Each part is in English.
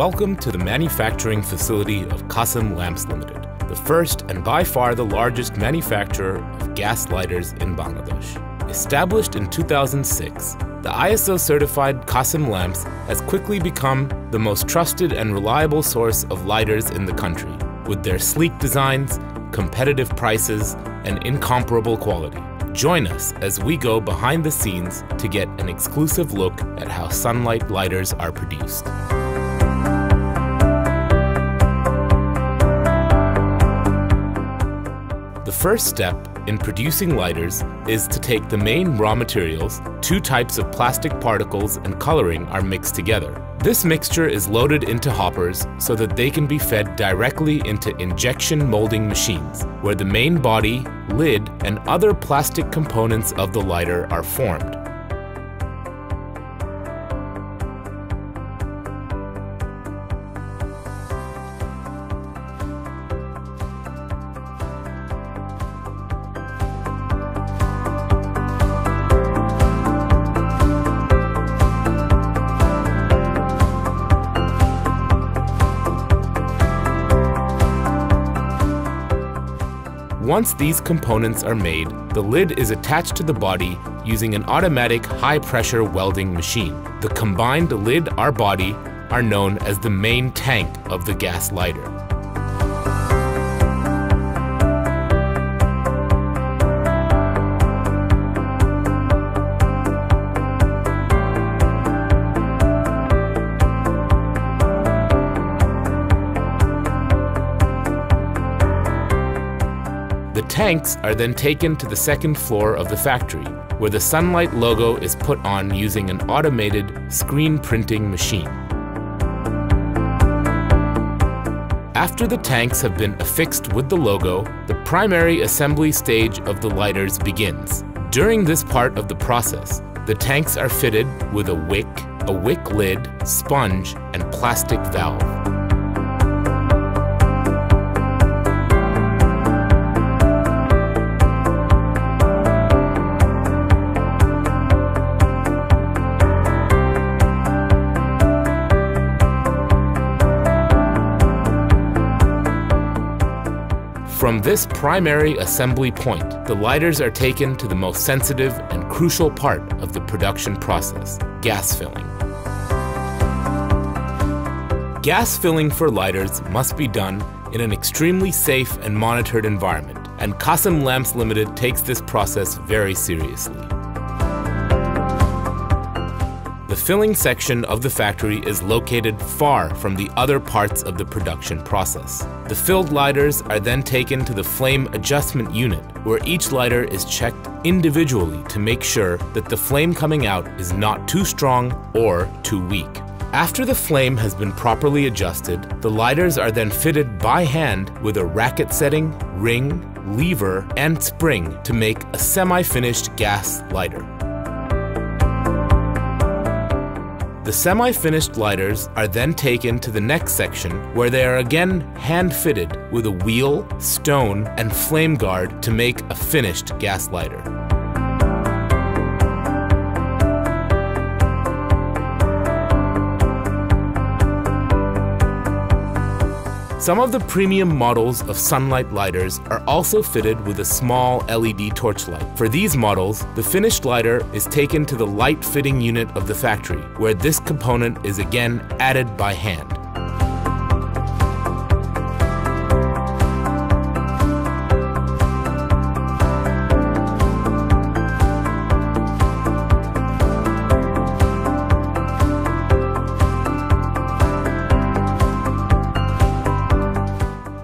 Welcome to the manufacturing facility of Quasem Lamps Limited, the first and by far the largest manufacturer of gas lighters in Bangladesh. Established in 2006, the ISO certified Quasem lamps has quickly become the most trusted and reliable source of lighters in the country, with their sleek designs, competitive prices, and incomparable quality. Join us as we go behind the scenes to get an exclusive look at how sunlight lighters are produced. First step in producing lighters is to take the main raw materials, two types of plastic particles and coloring are mixed together. This mixture is loaded into hoppers so that they can be fed directly into injection molding machines, where the main body, lid, and other plastic components of the lighter are formed. Once these components are made, the lid is attached to the body using an automatic high-pressure welding machine. The combined lid-R-body are known as the main tank of the gas lighter. Tanks are then taken to the second floor of the factory, where the Sunlight logo is put on using an automated screen printing machine. After the tanks have been affixed with the logo, the primary assembly stage of the lighters begins. During this part of the process, the tanks are fitted with a wick, a wick lid, sponge, and plastic valve. From this primary assembly point, the lighters are taken to the most sensitive and crucial part of the production process, gas filling. Gas filling for lighters must be done in an extremely safe and monitored environment, and Quasem Lamps Limited takes this process very seriously. The filling section of the factory is located far from the other parts of the production process. The filled lighters are then taken to the flame adjustment unit, where each lighter is checked individually to make sure that the flame coming out is not too strong or too weak. After the flame has been properly adjusted, the lighters are then fitted by hand with a racket setting, ring, lever, and spring to make a semi-finished gas lighter. The semi-finished lighters are then taken to the next section where they are again hand-fitted with a wheel, stone, and flame guard to make a finished gas lighter. Some of the premium models of sunlight lighters are also fitted with a small LED torchlight. For these models, the finished lighter is taken to the light fitting unit of the factory, where this component is again added by hand.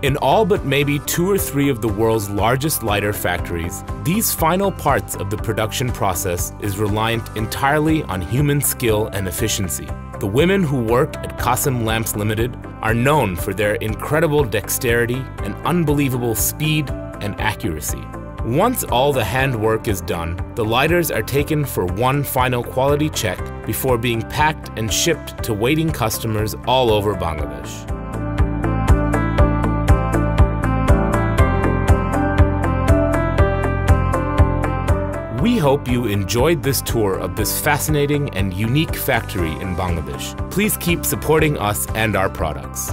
In all but maybe two or three of the world's largest lighter factories, these final parts of the production process is reliant entirely on human skill and efficiency. The women who work at Quasem Lamps Limited are known for their incredible dexterity and unbelievable speed and accuracy. Once all the handwork is done, the lighters are taken for one final quality check before being packed and shipped to waiting customers all over Bangladesh. We hope you enjoyed this tour of this fascinating and unique factory in Bangladesh. Please keep supporting us and our products.